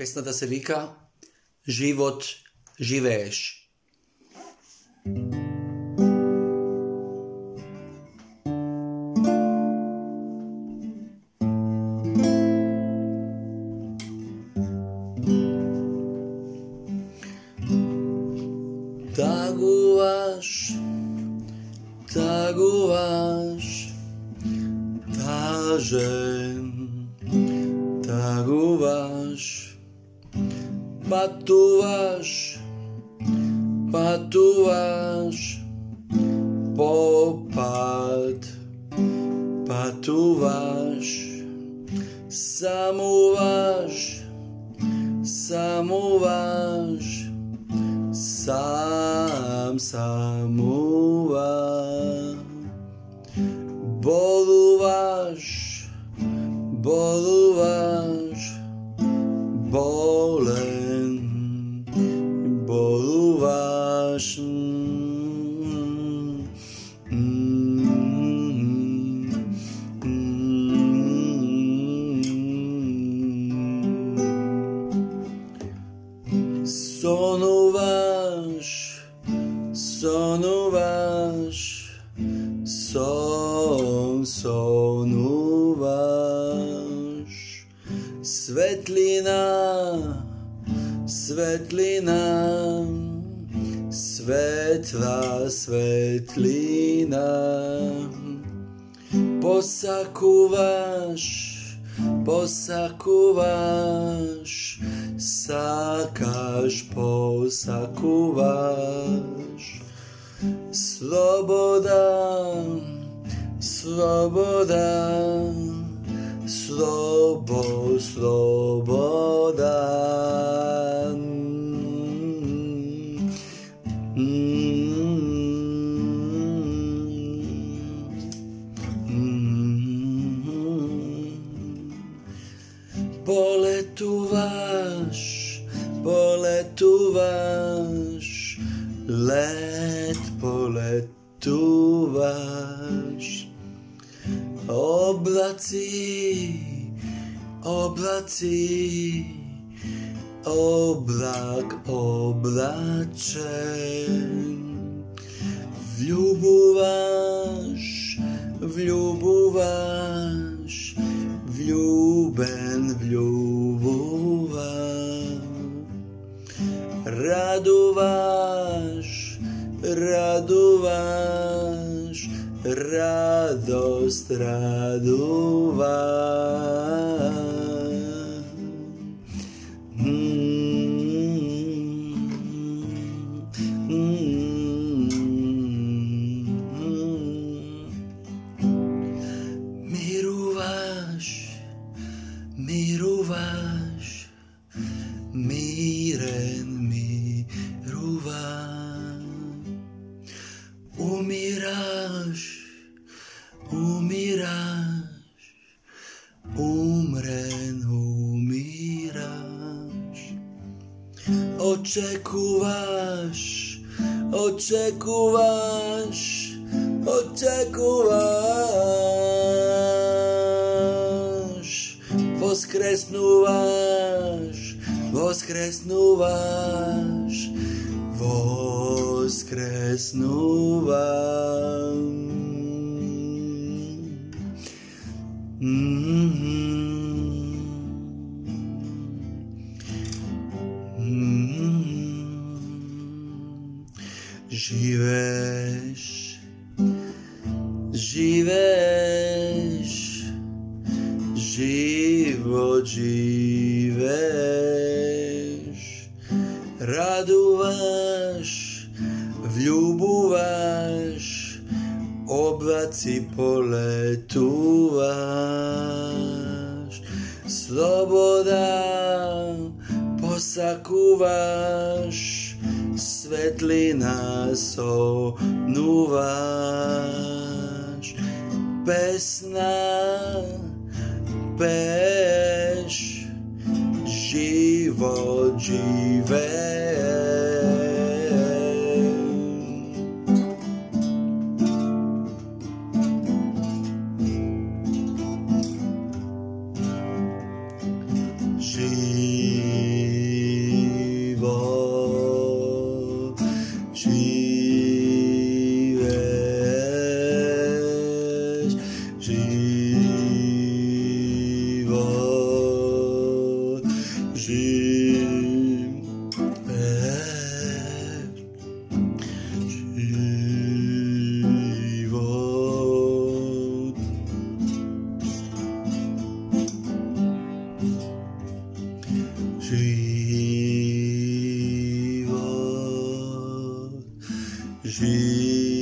pesna da se vika Život živeš. Taguvaš, taguvaš, tažem, taguvaš. Patuasz, patuasz, popad. patuasz, samuwasz, samuwasz, sam samuwa, boduwasz, boduwasz. Mm. Sonúvaš, sonúvaš, son, sonúvaš. Svetlina, svetlina, svetla svetlina. Posakúvaš, posakúvaš, sakáš, posakúvaš. Sloboda, sloboda, slobo, sloboda. Poletúvaš, poletúvaš, let poletúvaš. Oblaci, oblaci, oblak oblačen. Vľubováš, vľubováš, vľúben, vľubováš. Radováš, radováš, radosť radováš. Umíráš, umíráš, umren umíráš. Očekúvaš, očekúvaš, očekúvaš. Voskresnúvaš, voskresnúvaš, Vos cres nova Živeš, hum. hum. živeš, živo živeš. Oblaci poletúvaš, sloboda posakúvaš, svetlina sonúvaš, pesná peš, život živeš. J'ai